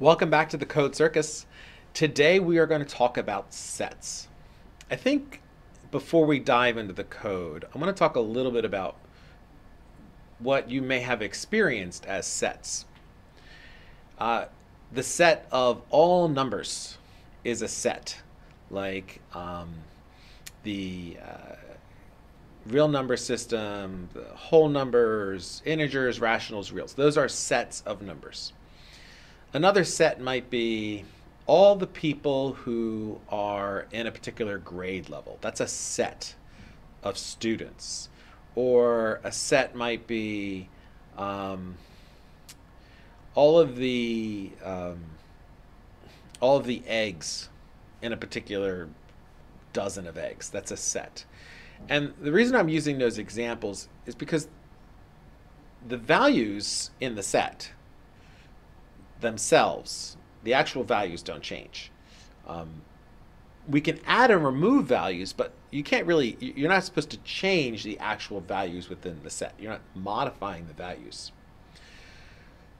Welcome back to the Code Circus. Today we are going to talk about sets. I think before we dive into the code, I'm going to talk a little bit about what you may have experienced as sets. Uh, the set of all numbers is a set, like um, the uh, real number system, the whole numbers, integers, rationals, reals. Those are sets of numbers. Another set might be all the people who are in a particular grade level. That's a set of students. Or a set might be um, all of the um, all of the eggs in a particular dozen of eggs. That's a set. And the reason I'm using those examples is because the values in the set themselves, the actual values don't change. Um, we can add and remove values, but you can't really, you're not supposed to change the actual values within the set. You're not modifying the values.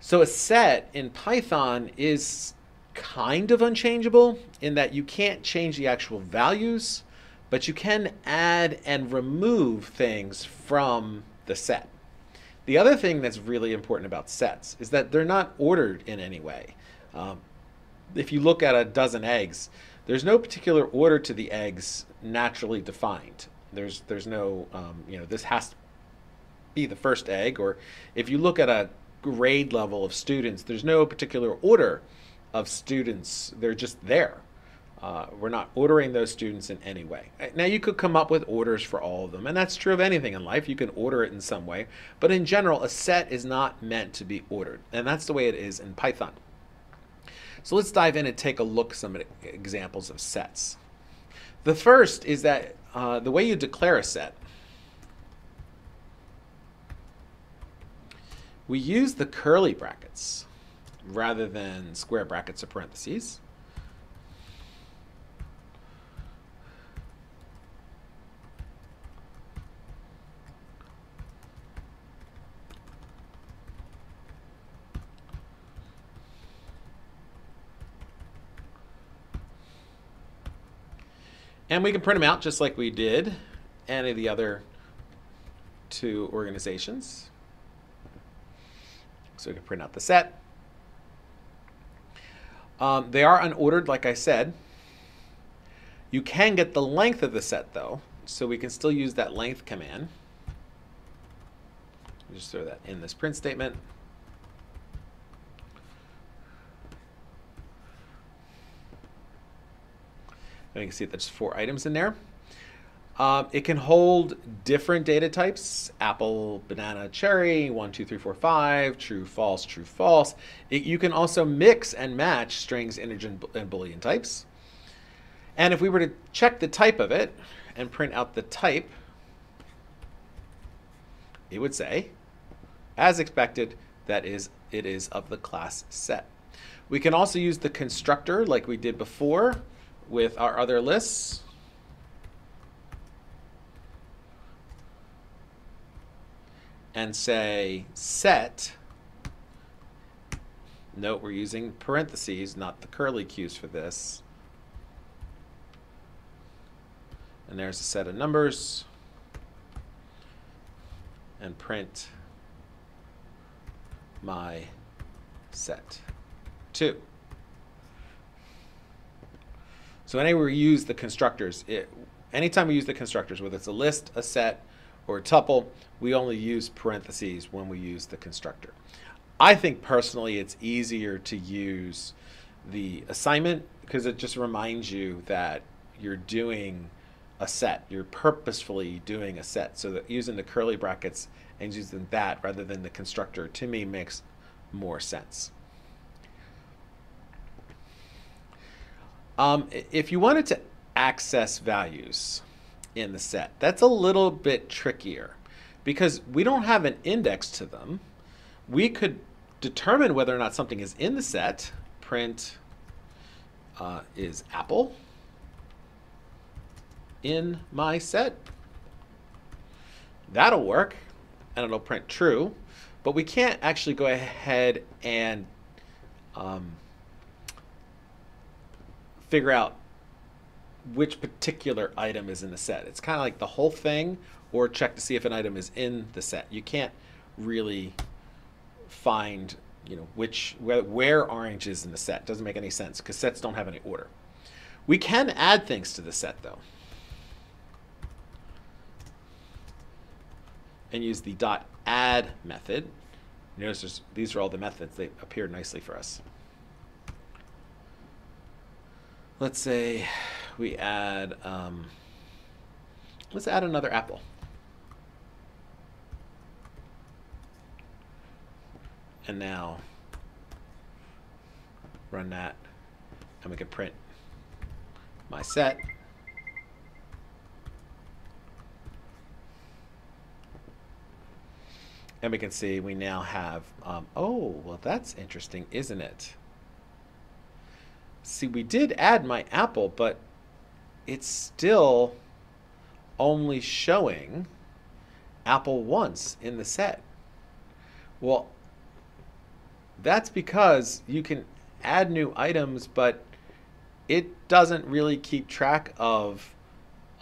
So a set in Python is kind of unchangeable in that you can't change the actual values, but you can add and remove things from the set. The other thing that's really important about sets is that they're not ordered in any way. Um, if you look at a dozen eggs, there's no particular order to the eggs naturally defined. There's there's no um, you know this has to be the first egg, or if you look at a grade level of students, there's no particular order of students. They're just there. Uh, we're not ordering those students in any way. Now, you could come up with orders for all of them, and that's true of anything in life. You can order it in some way, but in general, a set is not meant to be ordered, and that's the way it is in Python. So let's dive in and take a look some examples of sets. The first is that uh, the way you declare a set, we use the curly brackets rather than square brackets or parentheses. And we can print them out just like we did any of the other two organizations. So we can print out the set. Um, they are unordered, like I said. You can get the length of the set, though, so we can still use that length command. Just throw that in this print statement. And you can see that there's four items in there. Um, it can hold different data types, apple, banana, cherry, one, two, three, four, five, true, false, true, false. It, you can also mix and match strings, integer, and boolean types. And if we were to check the type of it and print out the type, it would say, as expected, that is, it is of the class set. We can also use the constructor like we did before with our other lists. And say set, note we're using parentheses, not the curly cues for this. And there's a set of numbers. And print my set 2. So anywhere we use the constructors, it, anytime we use the constructors, whether it's a list, a set, or a tuple, we only use parentheses when we use the constructor. I think personally it's easier to use the assignment because it just reminds you that you're doing a set. You're purposefully doing a set. So that using the curly brackets and using that rather than the constructor to me makes more sense. Um, if you wanted to access values in the set, that's a little bit trickier because we don't have an index to them. We could determine whether or not something is in the set. Print uh, is apple in my set. That'll work, and it'll print true. But we can't actually go ahead and um, figure out which particular item is in the set. It's kind of like the whole thing or check to see if an item is in the set. You can't really find, you know, which where, where orange is in the set. Doesn't make any sense because sets don't have any order. We can add things to the set though. And use the dot add method. Notice these are all the methods. They appear nicely for us. Let's say we add, um, let's add another apple. And now run that and we can print my set. And we can see we now have, um, oh, well, that's interesting, isn't it? See, we did add my apple, but it's still only showing apple once in the set. Well, that's because you can add new items, but it doesn't really keep track of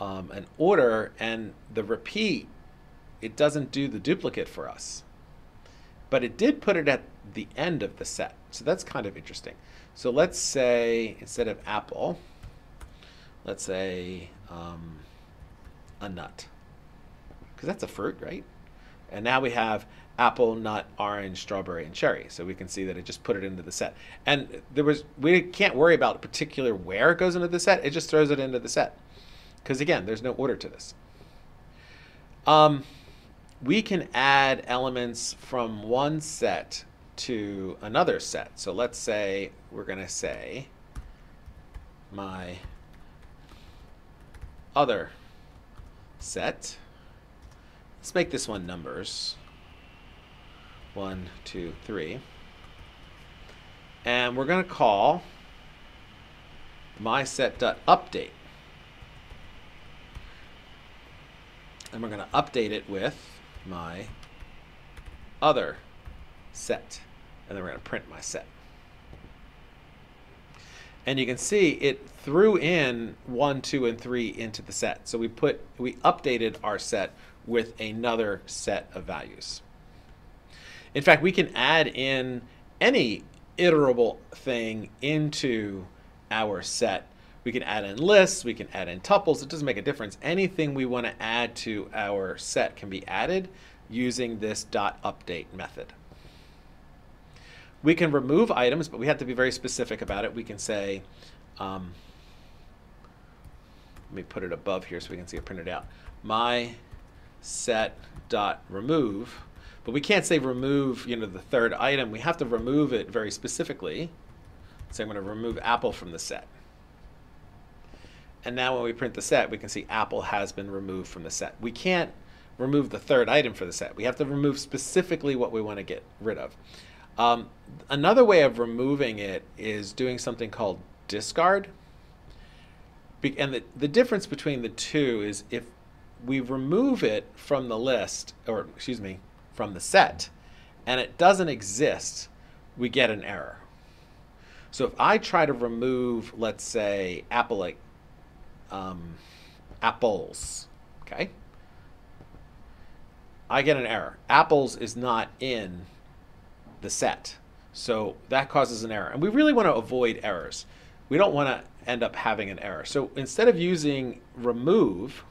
um, an order and the repeat. It doesn't do the duplicate for us. But it did put it at the end of the set. So that's kind of interesting. So let's say instead of apple, let's say um, a nut. Because that's a fruit, right? And now we have apple, nut, orange, strawberry, and cherry. So we can see that it just put it into the set. And there was we can't worry about particular where it goes into the set. It just throws it into the set. Because again, there's no order to this. Um, we can add elements from one set to another set. So let's say we're going to say my other set. Let's make this one numbers. One, two, three. And we're going to call my set.update. And we're going to update it with my other set. And then we're going to print my set. And you can see it threw in one, two, and three into the set. So we put we updated our set with another set of values. In fact, we can add in any iterable thing into our set. We can add in lists, we can add in tuples, it doesn't make a difference. Anything we want to add to our set can be added using this dot update method. We can remove items, but we have to be very specific about it. We can say, um, let me put it above here so we can see it printed out. My set dot remove, but we can't say remove, you know, the third item. We have to remove it very specifically. So I'm going to remove apple from the set. And now when we print the set, we can see apple has been removed from the set. We can't remove the third item for the set. We have to remove specifically what we want to get rid of. Um, another way of removing it is doing something called discard. Be and the, the difference between the two is if we remove it from the list, or excuse me, from the set, and it doesn't exist, we get an error. So if I try to remove, let's say, apple um, apples, okay, I get an error. Apples is not in the set. So that causes an error. And we really want to avoid errors. We don't want to end up having an error. So instead of using remove,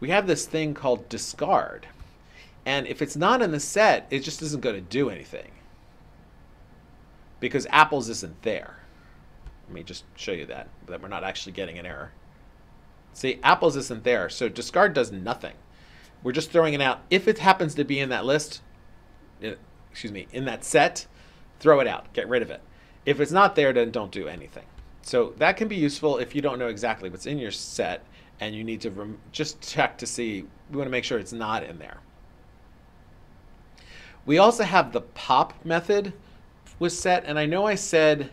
we have this thing called discard. And if it's not in the set, it just isn't going to do anything. Because apples isn't there. Let me just show you that, that we're not actually getting an error. See, apples isn't there, so discard does nothing. We're just throwing it out. If it happens to be in that list, excuse me, in that set, throw it out, get rid of it. If it's not there, then don't do anything. So that can be useful if you don't know exactly what's in your set and you need to just check to see, we want to make sure it's not in there. We also have the pop method with set, and I know I said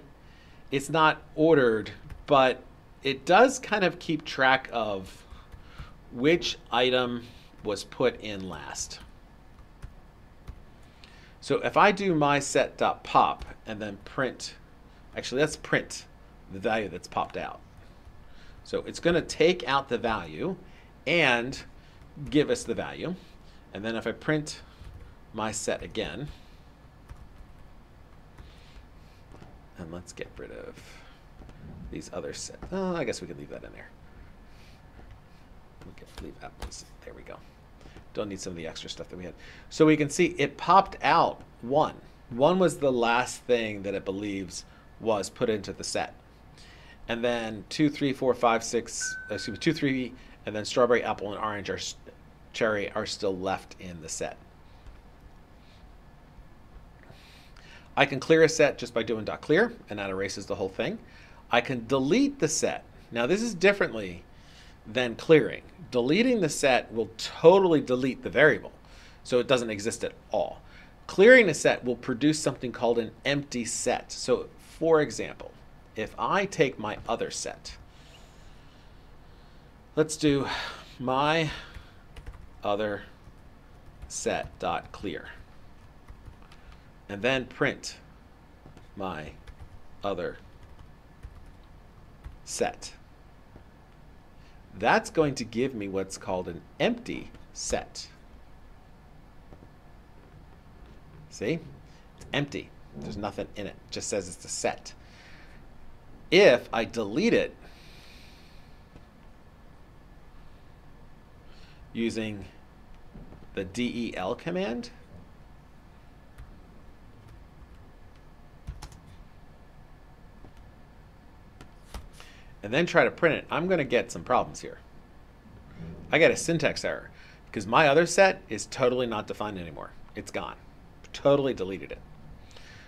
it's not ordered, but it does kind of keep track of which item was put in last. So if I do my set.pop and then print, actually let's print the value that's popped out. So it's going to take out the value and give us the value. And then if I print my set again, and let's get rid of these other sets. Oh, I guess we can leave that in there. We can leave apples. There we go. Don't need some of the extra stuff that we had. So we can see it popped out one. One was the last thing that it believes was put into the set. And then two, three, four, five, six, excuse me, two, three, and then strawberry, apple, and orange are cherry are still left in the set. I can clear a set just by doing dot clear, and that erases the whole thing. I can delete the set. Now this is differently than clearing. Deleting the set will totally delete the variable, so it doesn't exist at all. Clearing a set will produce something called an empty set. So for example, if I take my other set, let's do my other set dot clear and then print my other set. That's going to give me what's called an empty set. See? It's empty. There's nothing in it. it. Just says it's a set. If I delete it using the del command, and then try to print it, I'm going to get some problems here. I get a syntax error because my other set is totally not defined anymore. It's gone. Totally deleted it.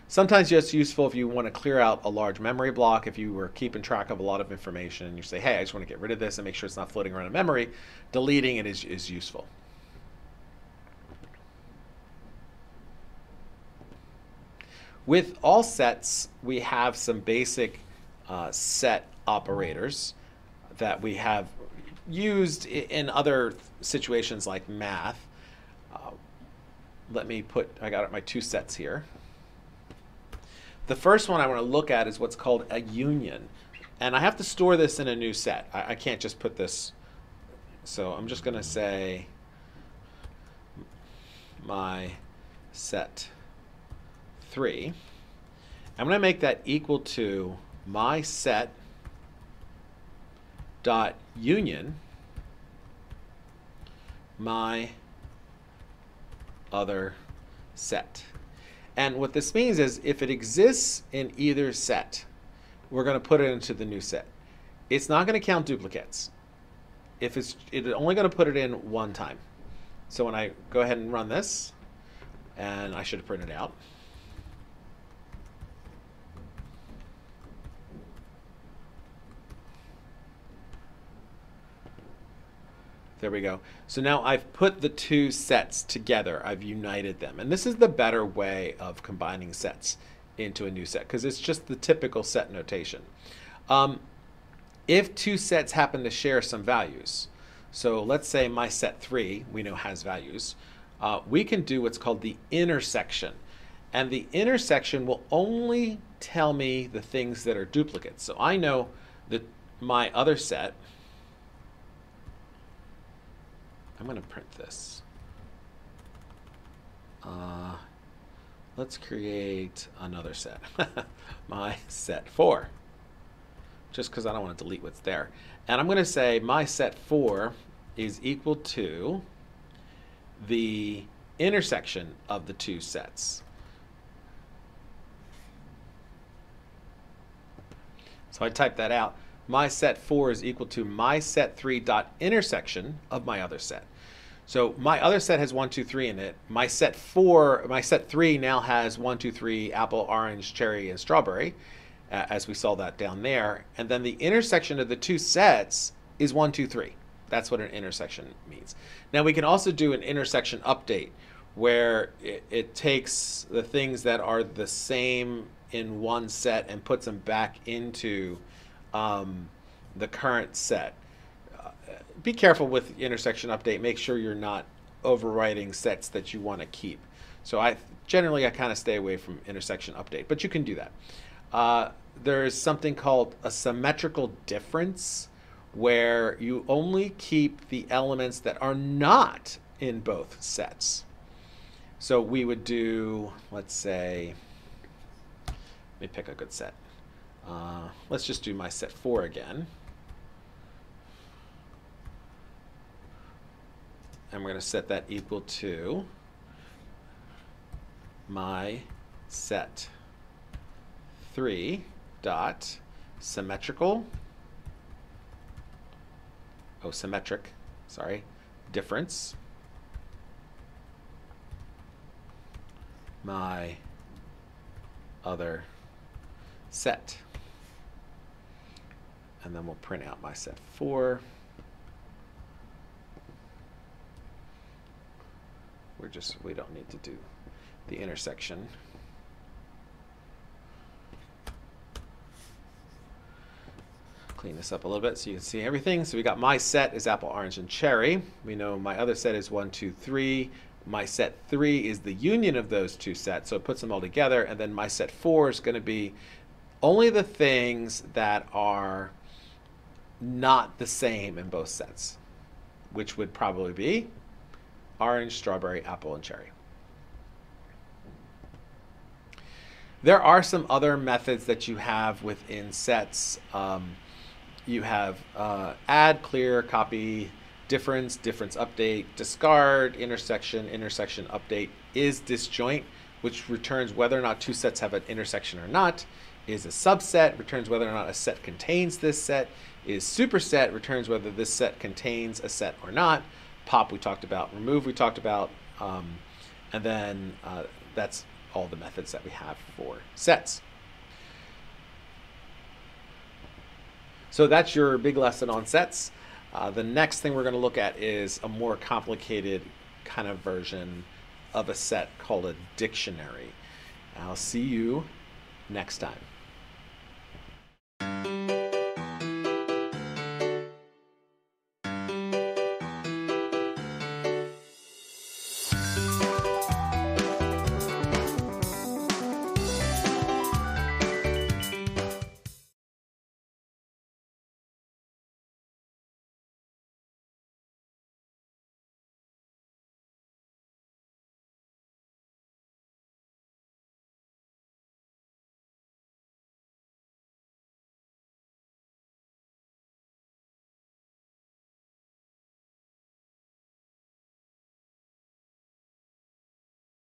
Sometimes it's useful if you want to clear out a large memory block, if you were keeping track of a lot of information and you say, hey, I just want to get rid of this and make sure it's not floating around in memory, deleting it is, is useful. With all sets, we have some basic uh, set operators that we have used in other situations like math. Uh, let me put, I got my two sets here. The first one I want to look at is what's called a union. And I have to store this in a new set. I, I can't just put this. So I'm just going to say my set 3. I'm going to make that equal to my set dot union my other set. And what this means is if it exists in either set, we're going to put it into the new set. It's not going to count duplicates. If it's, it's only going to put it in one time. So when I go ahead and run this, and I should have printed out. There we go. So now I've put the two sets together. I've united them. And this is the better way of combining sets into a new set because it's just the typical set notation. Um, if two sets happen to share some values, so let's say my set 3 we know has values, uh, we can do what's called the intersection. And the intersection will only tell me the things that are duplicates. So I know that my other set, I'm going to print this. Uh, let's create another set. my set 4. Just because I don't want to delete what's there. And I'm going to say my set 4 is equal to the intersection of the two sets. So I type that out my set 4 is equal to my set 3 dot intersection of my other set. So my other set has 1, 2, 3 in it. My set 4, my set 3 now has 1, 2, 3, apple, orange, cherry, and strawberry, uh, as we saw that down there. And then the intersection of the two sets is 1, 2, 3. That's what an intersection means. Now we can also do an intersection update where it, it takes the things that are the same in one set and puts them back into um, the current set. Uh, be careful with intersection update. Make sure you're not overwriting sets that you want to keep. So I generally I kind of stay away from intersection update, but you can do that. uh, there's something called a symmetrical difference where you only keep the elements that are not in both sets. So we would do, let's say, let me pick a good set. Uh, let's just do my set 4 again. And we're going to set that equal to my set 3 dot symmetrical, oh, symmetric, sorry, difference, my other set. And then we'll print out my set 4. We're just, we don't need to do the intersection. Clean this up a little bit so you can see everything. So we got my set is apple, orange, and cherry. We know my other set is one, two, three. My set three is the union of those two sets. So it puts them all together. And then my set four is going to be only the things that are not the same in both sets, which would probably be orange, strawberry, apple, and cherry. There are some other methods that you have within sets. Um, you have uh, add, clear, copy, difference, difference update, discard, intersection, intersection update, is disjoint, which returns whether or not two sets have an intersection or not, is a subset, returns whether or not a set contains this set, is superset, returns whether this set contains a set or not, pop we talked about, remove we talked about, um, and then uh, that's all the methods that we have for sets. So that's your big lesson on sets. Uh, the next thing we're going to look at is a more complicated kind of version of a set called a dictionary. I'll see you next time thank you